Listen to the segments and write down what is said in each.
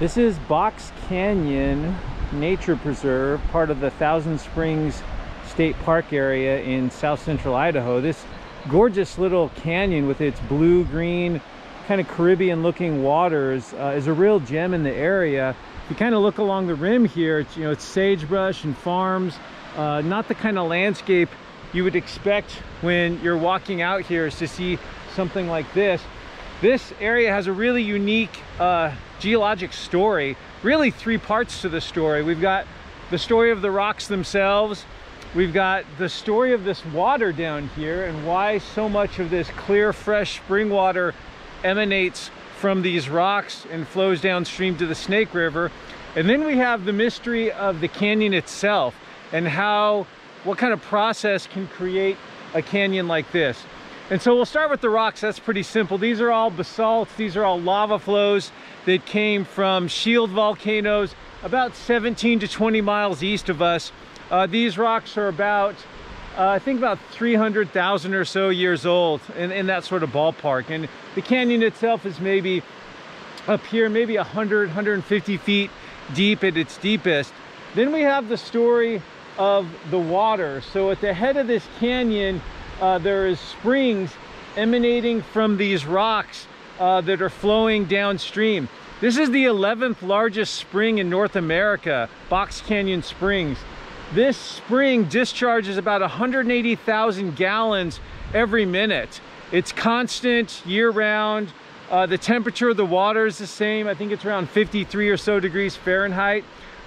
This is Box Canyon Nature Preserve, part of the Thousand Springs State Park area in south central Idaho. This gorgeous little canyon with its blue-green, kind of Caribbean looking waters uh, is a real gem in the area. If you kind of look along the rim here, it's, you know, it's sagebrush and farms, uh, not the kind of landscape you would expect when you're walking out here is to see something like this. This area has a really unique uh, geologic story, really three parts to the story. We've got the story of the rocks themselves, we've got the story of this water down here and why so much of this clear, fresh spring water emanates from these rocks and flows downstream to the Snake River. And then we have the mystery of the canyon itself and how, what kind of process can create a canyon like this. And so we'll start with the rocks. That's pretty simple. These are all basalts. These are all lava flows that came from shield volcanoes about 17 to 20 miles east of us. Uh, these rocks are about, uh, I think about 300,000 or so years old in, in that sort of ballpark. And the canyon itself is maybe up here, maybe 100, 150 feet deep at its deepest. Then we have the story of the water. So at the head of this canyon, uh, there is springs emanating from these rocks uh, that are flowing downstream. This is the 11th largest spring in North America, Box Canyon Springs. This spring discharges about 180,000 gallons every minute. It's constant year-round. Uh, the temperature of the water is the same. I think it's around 53 or so degrees Fahrenheit.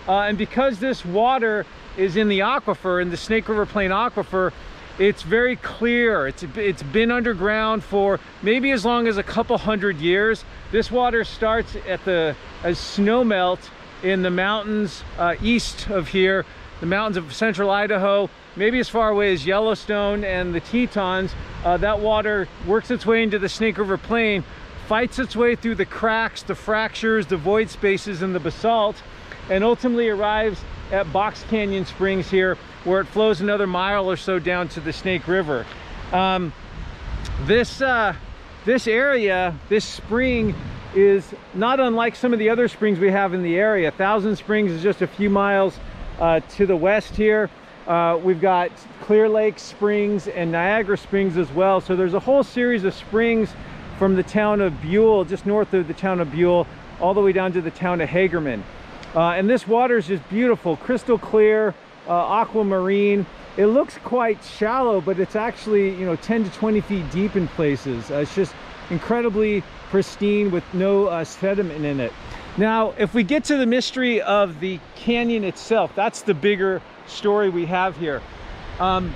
Uh, and because this water is in the aquifer, in the Snake River Plain aquifer, it's very clear. It's, it's been underground for maybe as long as a couple hundred years. This water starts at the as snow melt in the mountains uh, east of here, the mountains of central Idaho, maybe as far away as Yellowstone and the Tetons. Uh, that water works its way into the Snake River Plain, fights its way through the cracks, the fractures, the void spaces in the basalt, and ultimately arrives at Box Canyon Springs here, where it flows another mile or so down to the Snake River. Um, this, uh, this area, this spring, is not unlike some of the other springs we have in the area. Thousand Springs is just a few miles uh, to the west here. Uh, we've got Clear Lake Springs and Niagara Springs as well. So there's a whole series of springs from the town of Buhl, just north of the town of Buhl, all the way down to the town of Hagerman. Uh, and this water is just beautiful, crystal clear, uh, aquamarine. It looks quite shallow, but it's actually, you know, 10 to 20 feet deep in places. Uh, it's just incredibly pristine with no uh, sediment in it. Now, if we get to the mystery of the canyon itself, that's the bigger story we have here. Um,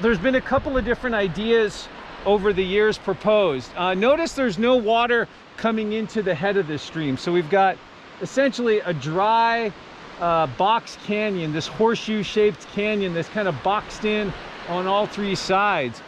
there's been a couple of different ideas over the years proposed. Uh, notice there's no water coming into the head of this stream. So we've got essentially a dry uh, box canyon, this horseshoe shaped canyon that's kind of boxed in on all three sides.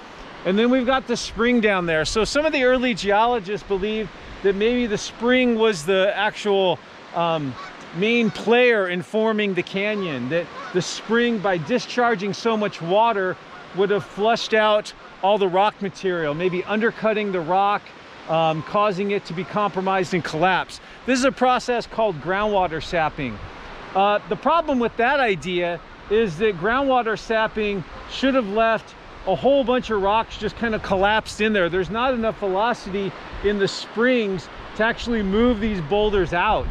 And then we've got the spring down there. So some of the early geologists believe that maybe the spring was the actual um, main player in forming the canyon, that the spring by discharging so much water would have flushed out all the rock material, maybe undercutting the rock, um, causing it to be compromised and collapse. This is a process called groundwater sapping. Uh, the problem with that idea is that groundwater sapping should have left a whole bunch of rocks just kind of collapsed in there. There's not enough velocity in the springs to actually move these boulders out.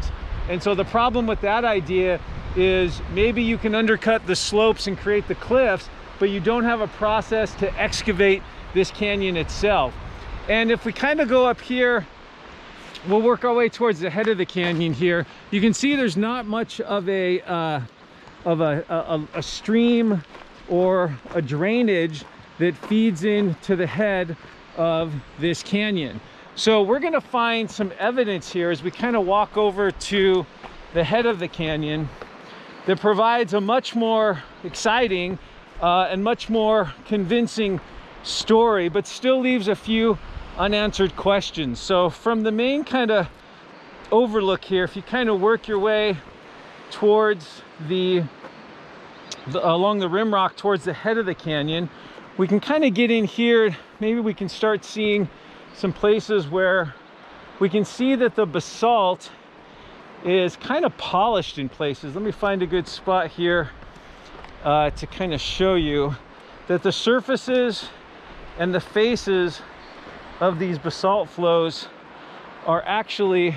And so the problem with that idea is maybe you can undercut the slopes and create the cliffs, but you don't have a process to excavate this canyon itself. And if we kind of go up here, we'll work our way towards the head of the canyon here. You can see there's not much of a uh, of a, a, a stream or a drainage that feeds into the head of this canyon. So we're gonna find some evidence here as we kind of walk over to the head of the canyon that provides a much more exciting uh, and much more convincing story, but still leaves a few unanswered questions. So from the main kind of overlook here, if you kind of work your way towards the, the, along the rim rock towards the head of the canyon, we can kind of get in here. Maybe we can start seeing some places where we can see that the basalt is kind of polished in places. Let me find a good spot here uh, to kind of show you that the surfaces and the faces of these basalt flows are actually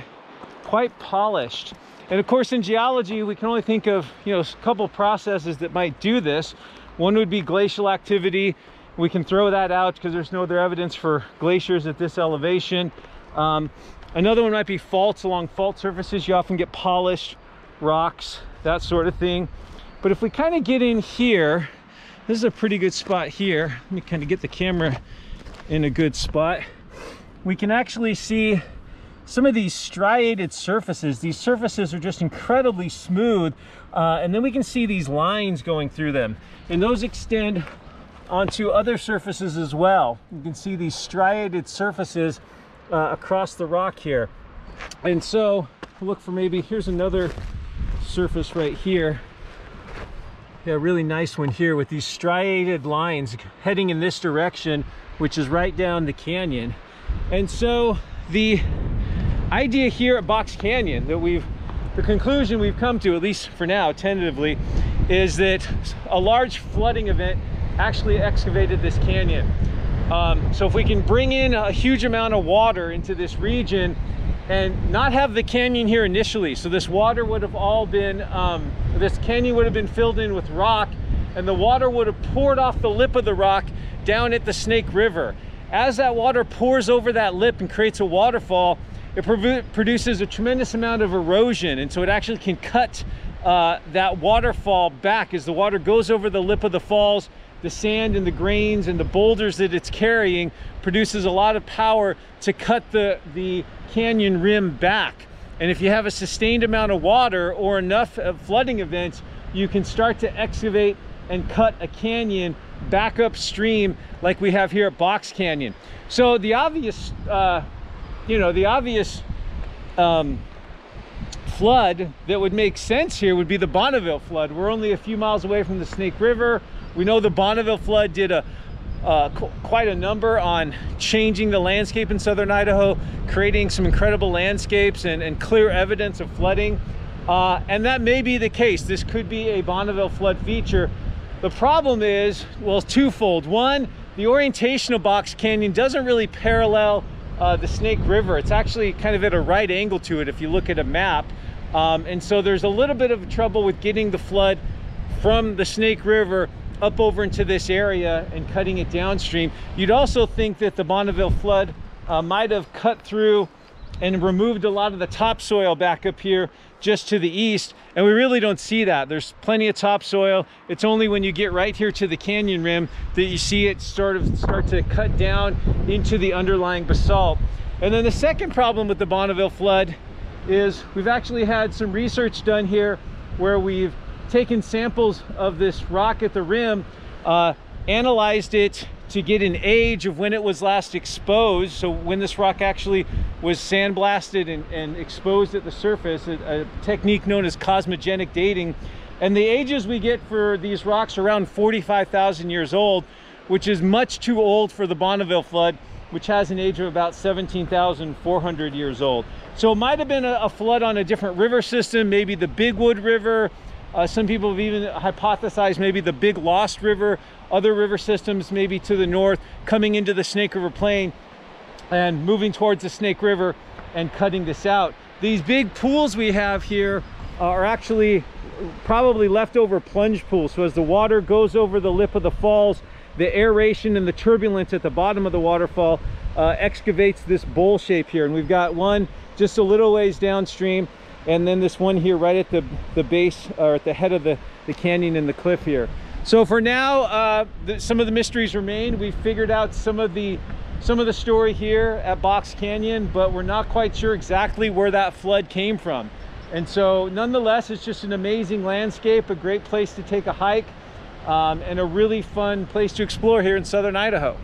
quite polished. And of course, in geology, we can only think of you know a couple processes that might do this. One would be glacial activity. We can throw that out because there's no other evidence for glaciers at this elevation. Um, another one might be faults along fault surfaces. You often get polished rocks, that sort of thing. But if we kind of get in here, this is a pretty good spot here. Let me kind of get the camera in a good spot. We can actually see some of these striated surfaces. These surfaces are just incredibly smooth. Uh, and then we can see these lines going through them. And those extend onto other surfaces as well. You can see these striated surfaces uh, across the rock here. And so look for maybe, here's another surface right here. Yeah, really nice one here with these striated lines heading in this direction, which is right down the canyon. And so the idea here at Box Canyon that we've, the conclusion we've come to, at least for now, tentatively, is that a large flooding event actually excavated this canyon. Um, so if we can bring in a huge amount of water into this region and not have the canyon here initially, so this water would have all been, um, this canyon would have been filled in with rock and the water would have poured off the lip of the rock down at the Snake River. As that water pours over that lip and creates a waterfall, it produces a tremendous amount of erosion and so it actually can cut uh, that waterfall back as the water goes over the lip of the falls the sand and the grains and the boulders that it's carrying produces a lot of power to cut the the canyon rim back and if you have a sustained amount of water or enough of flooding events you can start to excavate and cut a canyon back upstream like we have here at Box Canyon so the obvious uh, you know, the obvious um, flood that would make sense here would be the Bonneville flood. We're only a few miles away from the Snake River. We know the Bonneville flood did a uh, qu quite a number on changing the landscape in southern Idaho, creating some incredible landscapes and, and clear evidence of flooding. Uh, and that may be the case. This could be a Bonneville flood feature. The problem is, well, twofold. One, the orientation of Box Canyon doesn't really parallel uh, the Snake River. It's actually kind of at a right angle to it if you look at a map. Um, and so there's a little bit of trouble with getting the flood from the Snake River up over into this area and cutting it downstream. You'd also think that the Bonneville flood uh, might have cut through and removed a lot of the topsoil back up here just to the east and we really don't see that. There's plenty of topsoil. It's only when you get right here to the canyon rim that you see it sort of start to cut down into the underlying basalt. And then the second problem with the Bonneville flood is we've actually had some research done here where we've taken samples of this rock at the rim uh, analyzed it to get an age of when it was last exposed. So when this rock actually was sandblasted and, and exposed at the surface, a, a, technique known as cosmogenic dating. And the ages we get for these rocks are around 45,000 years old, which is much too old for the Bonneville flood, which has an age of about 17,400 years old. So it might have been a, a, flood on a different river system, maybe the Bigwood River. Uh, some people have even hypothesized maybe the Big Lost River other river systems maybe to the north coming into the Snake River Plain and moving towards the Snake River and cutting this out. These big pools we have here are actually probably leftover plunge pools. So as the water goes over the lip of the falls, the aeration and the turbulence at the bottom of the waterfall uh, excavates this bowl shape here. And we've got one just a little ways downstream and then this one here right at the, the base or at the head of the, the canyon and the cliff here. So for now, uh, the, some of the mysteries remain. We've figured out some of the some of the story here at Box Canyon, but we're not quite sure exactly where that flood came from. And so nonetheless, it's just an amazing landscape, a great place to take a hike, um, and a really fun place to explore here in Southern Idaho.